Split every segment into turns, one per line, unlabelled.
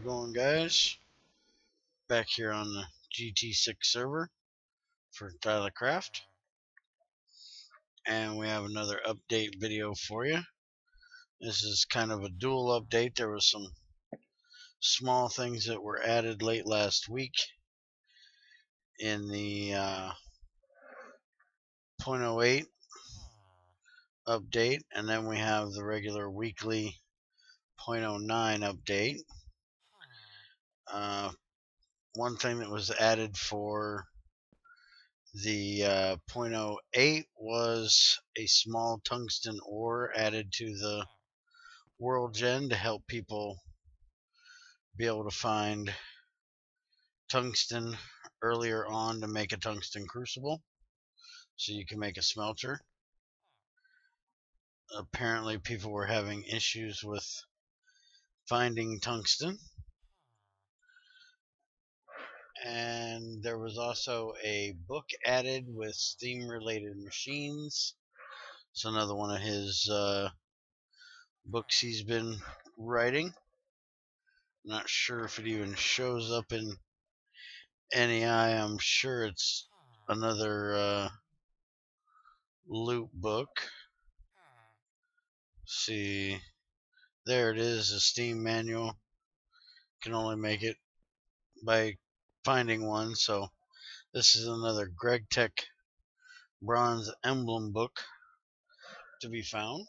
It going, guys? Back here on the GT6 server for Thylacraft. And we have another update video for you. This is kind of a dual update. There was some small things that were added late last week in the uh, 0.08 update, and then we have the regular weekly 0.09 update. Uh, one thing that was added for the uh, 0.08 was a small tungsten ore added to the world gen to help people be able to find tungsten earlier on to make a tungsten crucible so you can make a smelter apparently people were having issues with finding tungsten. And there was also a book added with steam related machines. It's another one of his uh, books he's been writing. Not sure if it even shows up in NEI. I'm sure it's another uh, loot book see there it is a steam manual can only make it by finding one so this is another Greg Tech bronze emblem book to be found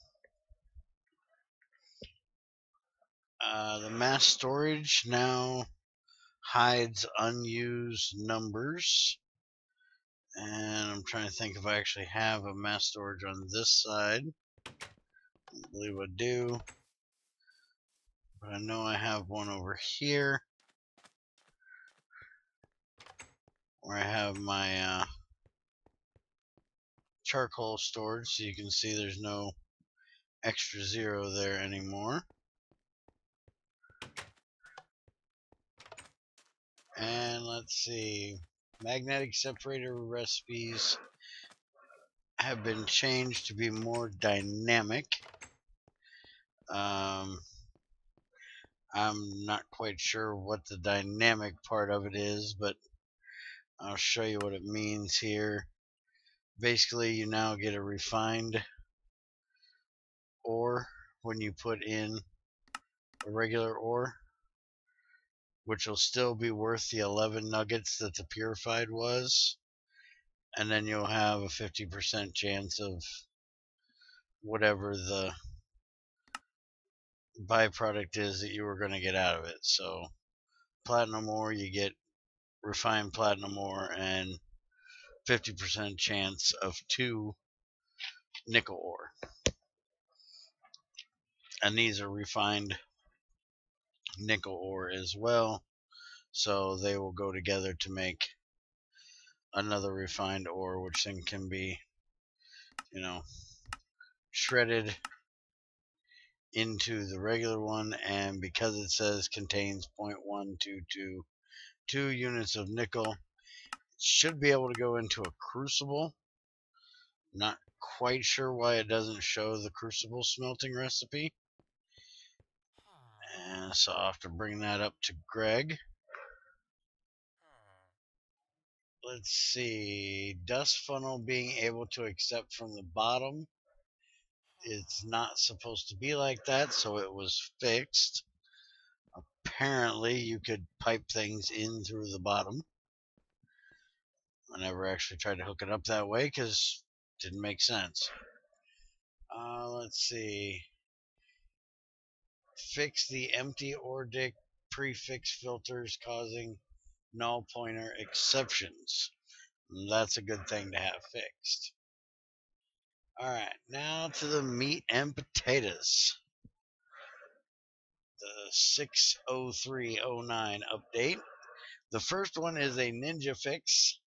uh, the mass storage now hides unused numbers and I'm trying to think if I actually have a mass storage on this side I believe I do. But I know I have one over here. Where I have my uh, charcoal storage so you can see there's no extra zero there anymore. And let's see, magnetic separator recipes have been changed to be more dynamic. Um, I'm not quite sure what the dynamic part of it is, but I'll show you what it means here. Basically, you now get a refined ore when you put in a regular ore, which will still be worth the 11 nuggets that the purified was. And then you'll have a 50% chance of whatever the byproduct is that you were going to get out of it. So platinum ore, you get refined platinum ore and 50% chance of two nickel ore. And these are refined nickel ore as well. So they will go together to make another refined ore, which then can be, you know, shredded into the regular one and because it says contains 0.1222 units of nickel. Should be able to go into a crucible. Not quite sure why it doesn't show the crucible smelting recipe. And so I'll have to bring that up to Greg. Let's see. Dust funnel being able to accept from the bottom. It's not supposed to be like that, so it was fixed. Apparently, you could pipe things in through the bottom. I never actually tried to hook it up that way because it didn't make sense. Uh, let's see. Fix the empty OreDict prefix filters causing null pointer exceptions. That's a good thing to have fixed. Alright, now to the meat and potatoes. The 60309 update. The first one is a ninja fix.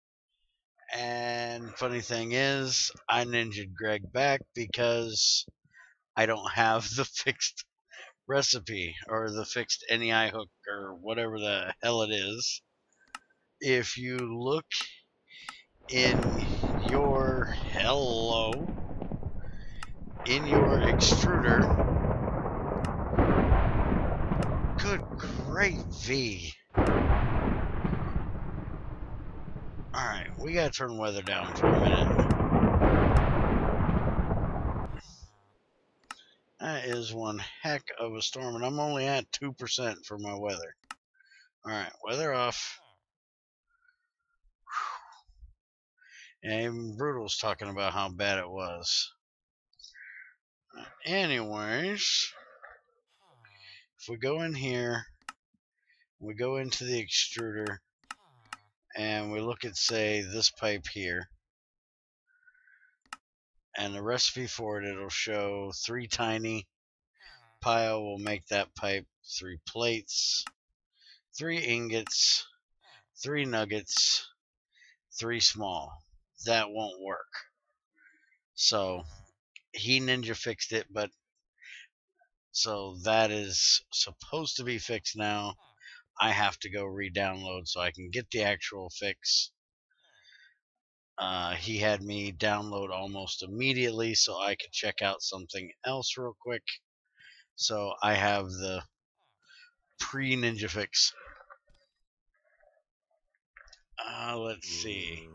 And funny thing is, I ninja'd Greg back because I don't have the fixed recipe or the fixed NEI hook or whatever the hell it is. If you look in your hello in your extruder Good great V. Alright, we gotta turn weather down for a minute. That is one heck of a storm, and I'm only at 2% for my weather. Alright, weather off. And Brutal's talking about how bad it was. Anyways, if we go in here, we go into the extruder, and we look at, say, this pipe here, and the recipe for it, it'll show three tiny. Pile will make that pipe three plates, three ingots, three nuggets, three small. That won't work. So he ninja fixed it, but so that is supposed to be fixed now. I have to go re-download so I can get the actual fix. Uh, he had me download almost immediately so I could check out something else real quick. So I have the pre Ninja Fix. Uh, let's see.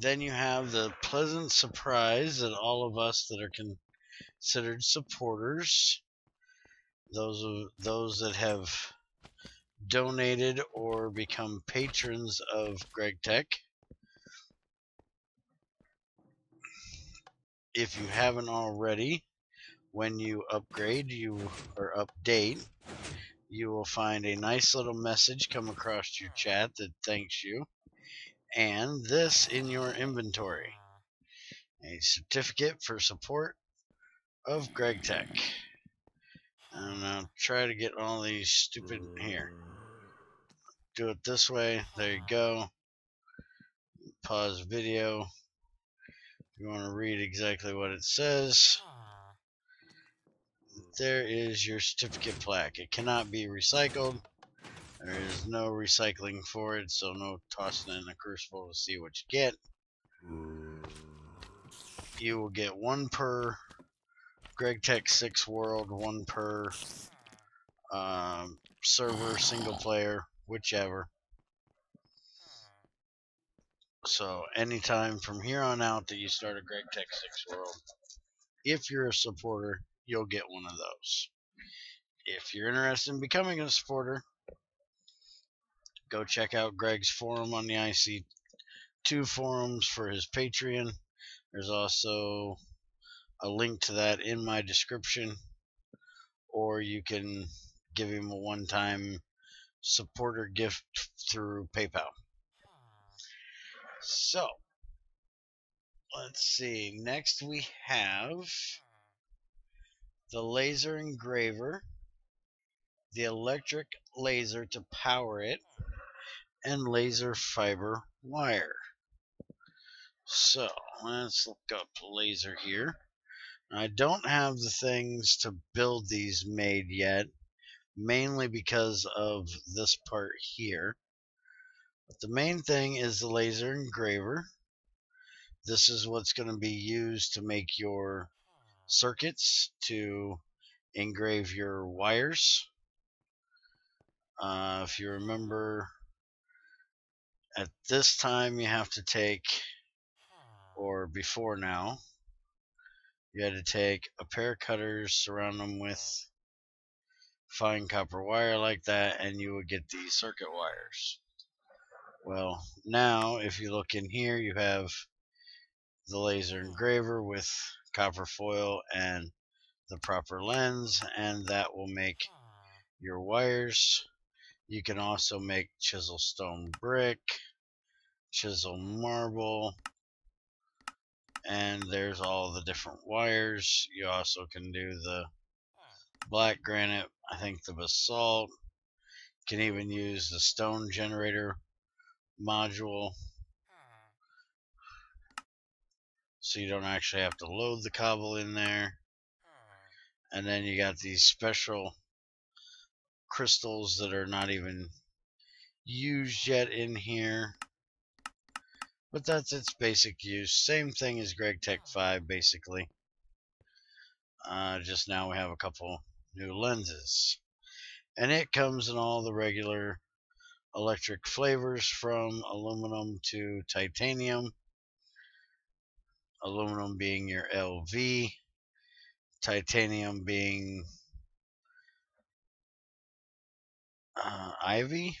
Then you have the pleasant surprise that all of us that are considered supporters, those of those that have donated or become patrons of Greg Tech. If you haven't already, when you upgrade you or update, you will find a nice little message come across your chat that thanks you, and this in your inventory. A certificate for support of Greg Tech. And I'll try to get all these stupid here. Do it this way. There you go. Pause video. You want to read exactly what it says there is your certificate plaque. It cannot be recycled. There is no recycling for it, so no tossing in a crucible to see what you get. You will get one per Greg Tech 6 World, one per um, server, single player, whichever. So anytime from here on out that you start a Greg Tech 6 World, if you're a supporter, you'll get one of those. If you're interested in becoming a supporter, go check out Greg's forum on the IC2 forums for his Patreon. There's also a link to that in my description, or you can give him a one time supporter gift through PayPal. So, let's see. Next we have the laser engraver, the electric laser to power it, and laser fiber wire. So let's look up laser here. I don't have the things to build these made yet, mainly because of this part here. But the main thing is the laser engraver. This is what's going to be used to make your circuits to engrave your wires. Uh, if you remember, at this time you have to take, or before now, you had to take a pair of cutters, surround them with fine copper wire like that, and you would get these circuit wires. Well, now if you look in here, you have the laser engraver with copper foil and the proper lens and that will make your wires you can also make chisel stone brick chisel marble and there's all the different wires you also can do the black granite I think the basalt you can even use the stone generator module so you don't actually have to load the cobble in there. And then you got these special crystals that are not even used yet in here. But that's its basic use. Same thing as Greg Tech 5, basically. Uh, just now we have a couple new lenses. and it comes in all the regular electric flavors from aluminum to titanium. Aluminum being your LV, titanium being uh, Ivy.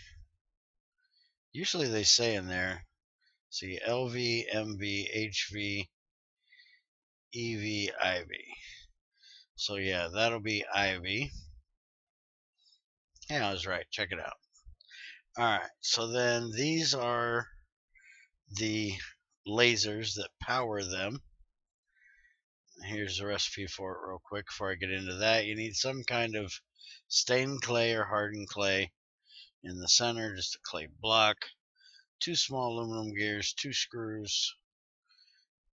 Usually they say in there, see LV, MV, HV, EV, Ivy. So yeah, that'll be IV. Yeah, I was right. Check it out. All right, so then these are the lasers that power them. Here's the recipe for it real quick before I get into that. You need some kind of stained clay or hardened clay in the center, just a clay block, two small aluminum gears, two screws,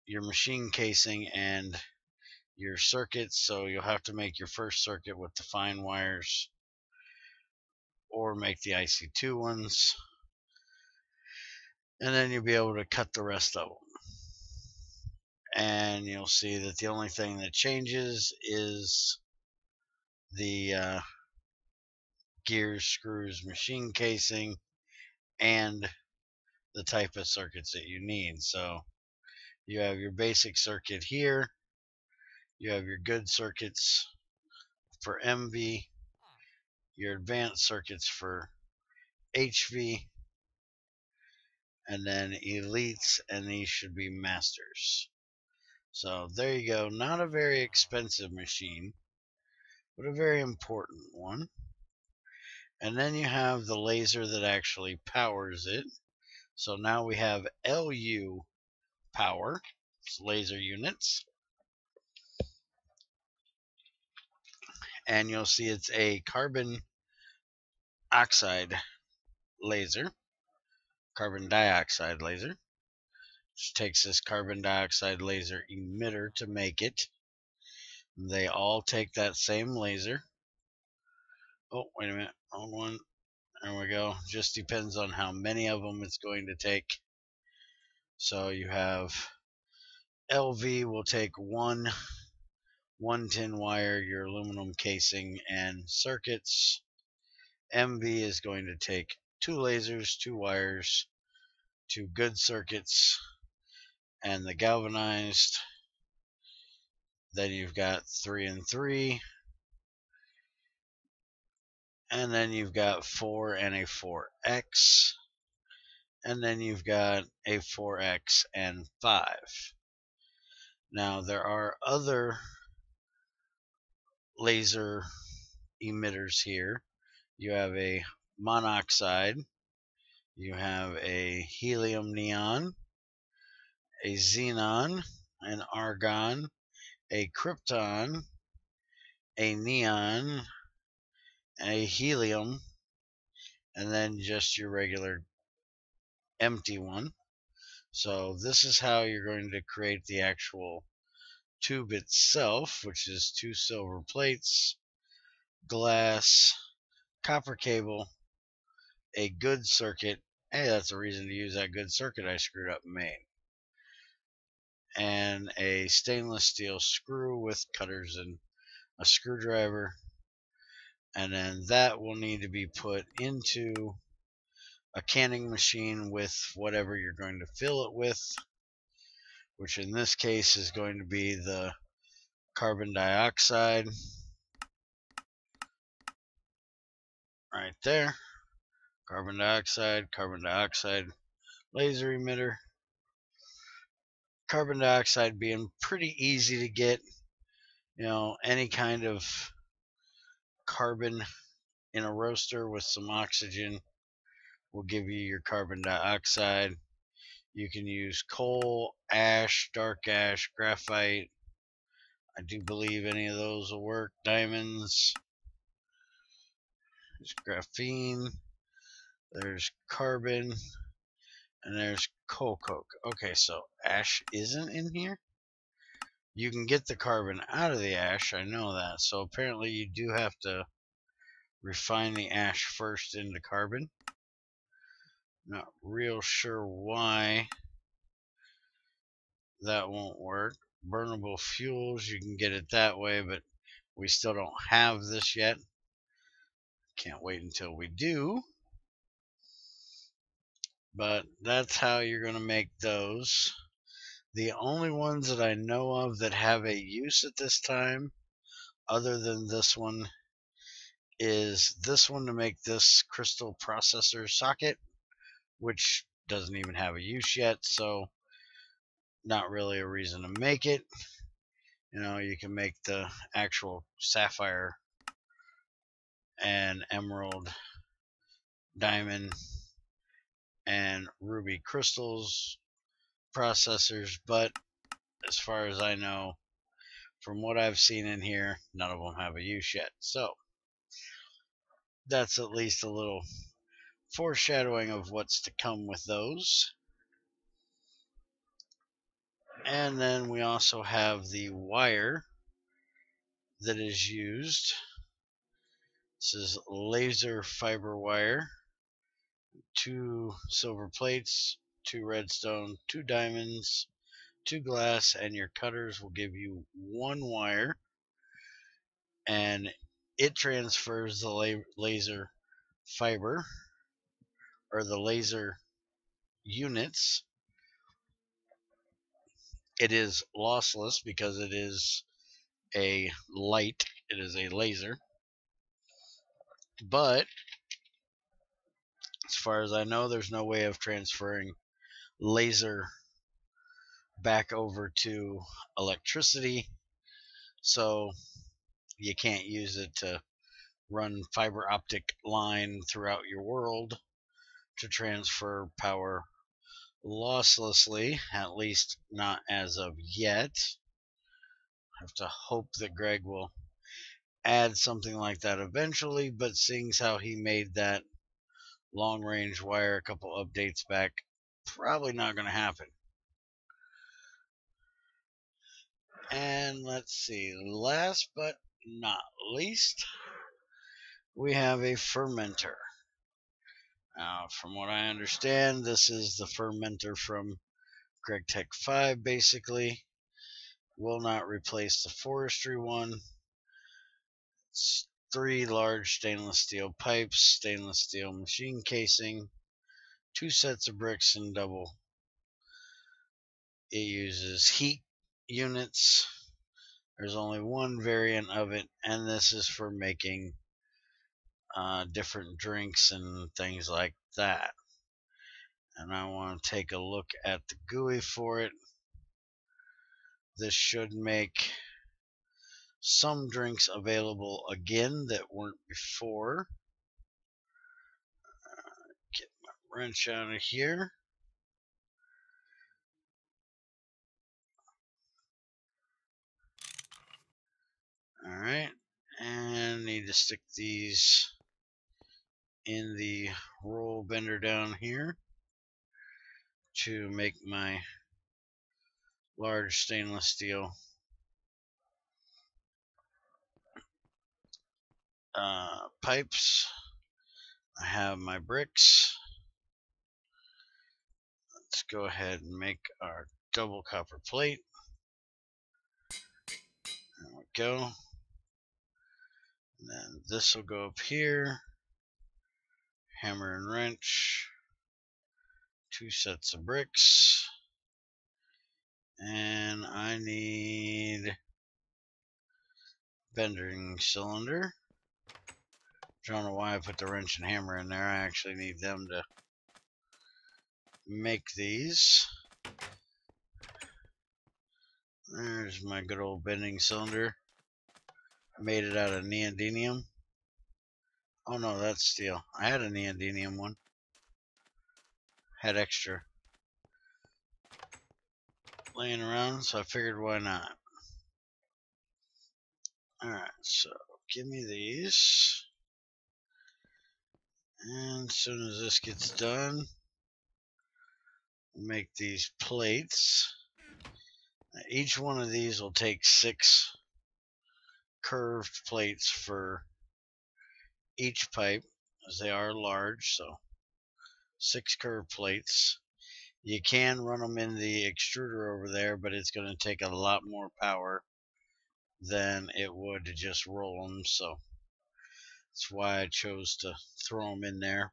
your machine casing, and your circuits. So you'll have to make your first circuit with the fine wires or make the IC2 ones. And then you'll be able to cut the rest of them. And you'll see that the only thing that changes is the uh, gears, screws, machine casing, and the type of circuits that you need. So you have your basic circuit here. You have your good circuits for MV your advanced circuits for HV, and then elites, and these should be masters. So there you go. Not a very expensive machine, but a very important one. And then you have the laser that actually powers it. So now we have LU power, it's laser units. and you'll see it's a carbon oxide laser, carbon dioxide laser. Just takes this carbon dioxide laser emitter to make it. They all take that same laser. Oh, wait a minute, wrong one. There we go. Just depends on how many of them it's going to take. So you have LV will take one one tin wire, your aluminum casing, and circuits. MV is going to take two lasers, two wires, two good circuits, and the galvanized. Then you've got three and three. And then you've got four and a 4X. And then you've got a 4X and 5. Now, there are other laser emitters here. You have a monoxide, you have a helium neon, a xenon, an argon, a krypton, a neon, a helium, and then just your regular empty one. So this is how you're going to create the actual tube itself, which is two silver plates, glass, copper cable, a good circuit. Hey, that's a reason to use that good circuit I screwed up and made. And a stainless steel screw with cutters and a screwdriver. And then that will need to be put into a canning machine with whatever you're going to fill it with which in this case is going to be the carbon dioxide right there. Carbon dioxide carbon dioxide laser emitter. Carbon dioxide being pretty easy to get you know any kind of carbon in a roaster with some oxygen will give you your carbon dioxide you can use coal, ash, dark ash, graphite. I do believe any of those will work. Diamonds. There's graphene. There's carbon. And there's coal coke. Okay, so ash isn't in here. You can get the carbon out of the ash. I know that. So apparently you do have to refine the ash first into carbon. Not real sure why that won't work. Burnable fuels, you can get it that way, but we still don't have this yet. Can't wait until we do. But that's how you're going to make those. The only ones that I know of that have a use at this time, other than this one, is this one to make this crystal processor socket, which doesn't even have a use yet, so not really a reason to make it. You know, you can make the actual sapphire and emerald, diamond, and ruby crystals processors, but as far as I know, from what I've seen in here, none of them have a use yet. So that's at least a little foreshadowing of what's to come with those. And then we also have the wire that is used. This is laser fiber wire, two silver plates, two redstone, two diamonds, two glass, and your cutters will give you one wire. And it transfers the la laser fiber or the laser units. It is lossless because it is a light, it is a laser. But as far as I know, there's no way of transferring laser back over to electricity. So you can't use it to run fiber optic line throughout your world to transfer power losslessly, at least not as of yet. I have to hope that Greg will add something like that eventually, but seeing how he made that long range wire a couple updates back, probably not going to happen. And let's see, last but not least, we have a fermenter. Now, from what I understand, this is the fermenter from GregTech 5, basically. Will not replace the forestry one. It's three large stainless steel pipes, stainless steel machine casing, two sets of bricks and double. It uses heat units. There's only one variant of it, and this is for making uh, different drinks and things like that. And I want to take a look at the GUI for it. This should make some drinks available again that weren't before. Uh, get my wrench out of here. Alright, and need to stick these in the roll bender down here to make my large stainless steel uh, pipes. I have my bricks. Let's go ahead and make our double copper plate. There we go. And then this will go up here hammer and wrench, two sets of bricks, and I need bending cylinder. Don't know why I put the wrench and hammer in there. I actually need them to make these. There's my good old bending cylinder. I made it out of neodymium. Oh no, that's steel. I had a neodymium one. Had extra laying around, so I figured why not. Alright, so give me these. And as soon as this gets done, make these plates. Each one of these will take six curved plates for each pipe as they are large so six curved plates you can run them in the extruder over there but it's going to take a lot more power than it would to just roll them so That's why I chose to throw them in there.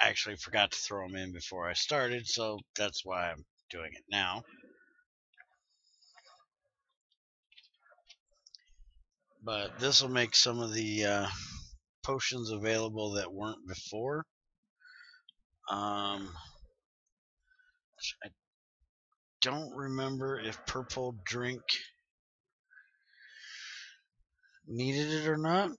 Actually forgot to throw them in before I started, so that's why I'm doing it now. But this will make some of the uh, potions available that weren't before. Um, I don't remember if purple drink needed it or not.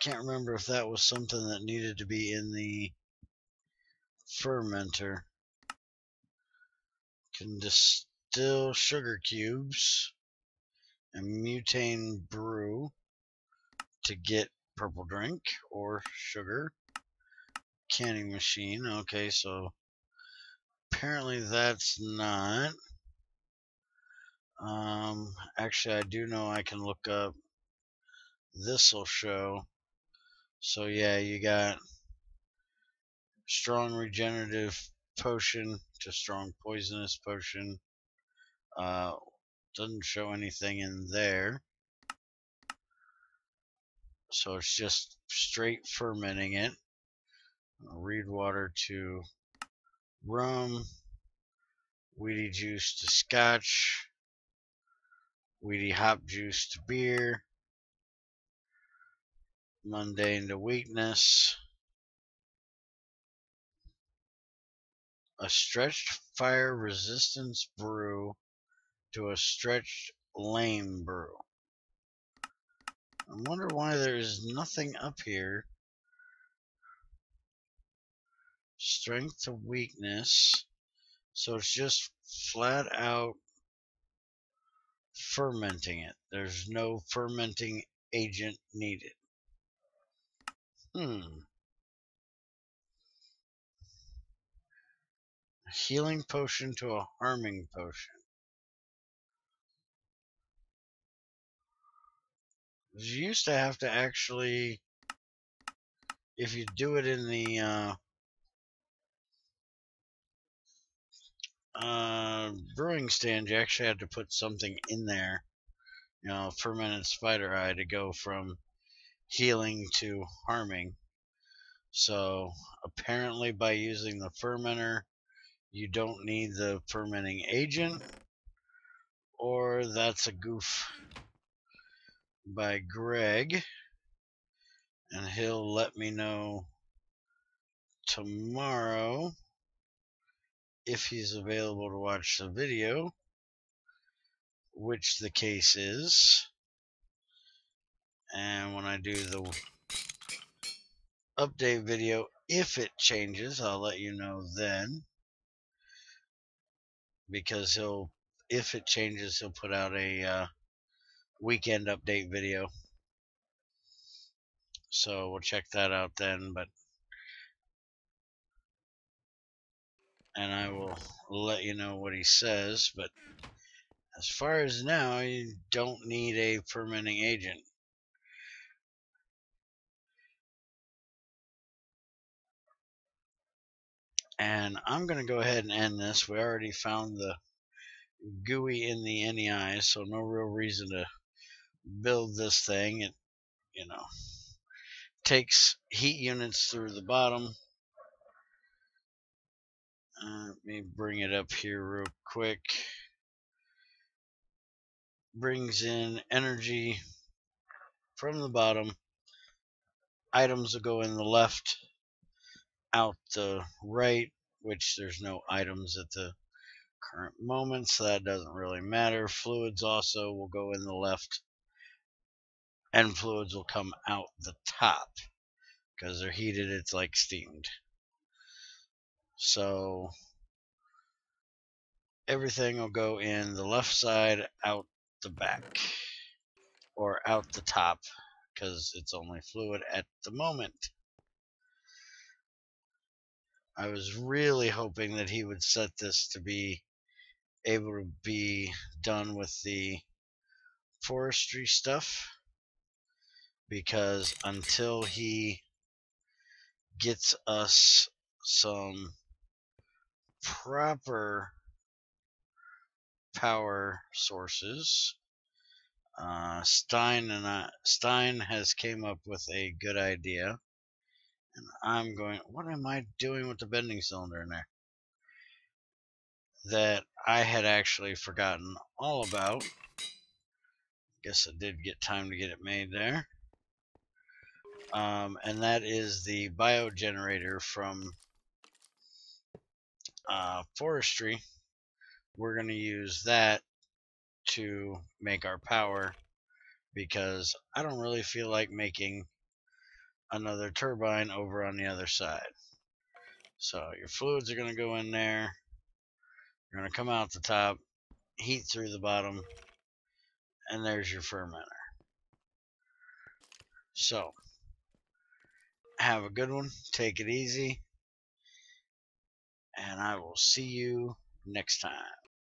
Can't remember if that was something that needed to be in the fermenter. Can distill sugar cubes and mundane brew to get purple drink or sugar. Canning machine. Okay, so apparently that's not. Um, actually, I do know I can look up. This will show. So yeah, you got strong regenerative potion to strong poisonous potion. Uh, doesn't show anything in there. So it's just straight fermenting it. Reed water to rum, wheaty juice to scotch, wheaty hop juice to beer, mundane to weakness, a stretched fire resistance brew to a stretched lame brew. I wonder why there's nothing up here. Strength to weakness. So it's just flat out fermenting it. There's no fermenting agent needed. Hmm. A healing potion to a harming potion. You used to have to actually, if you do it in the uh, uh, brewing stand, you actually had to put something in there, you know, fermented spider eye to go from healing to harming. So apparently, by using the fermenter, you don't need the fermenting agent, or that's a goof by Greg, and he'll let me know tomorrow if he's available to watch the video, which the case is. And when I do the update video, if it changes, I'll let you know then. Because he'll, if it changes, he'll put out a uh, weekend update video. So we'll check that out then, but and I will let you know what he says, but as far as now, you don't need a fermenting agent. And I'm going to go ahead and end this. We already found the GUI in the NEI, so no real reason to build this thing. It, you know, takes heat units through the bottom. Uh, let me bring it up here real quick. Brings in energy from the bottom. Items will go in the left, out the right, which there's no items at the current moment, so that doesn't really matter. Fluids also will go in the left and fluids will come out the top because they're heated it's like steamed so everything will go in the left side out the back or out the top because it's only fluid at the moment I was really hoping that he would set this to be able to be done with the forestry stuff because until he gets us some proper power sources, Uh, Stein and I, Stein has came up with a good idea, and I'm going. What am I doing with the bending cylinder in there? That I had actually forgotten all about. Guess I did get time to get it made there. Um, and that is the biogenerator from uh, forestry. We're going to use that to make our power because I don't really feel like making another turbine over on the other side. So your fluids are going to go in there. You're going to come out the top, heat through the bottom, and there's your fermenter. So, have a good one. Take it easy. And I will see you next time.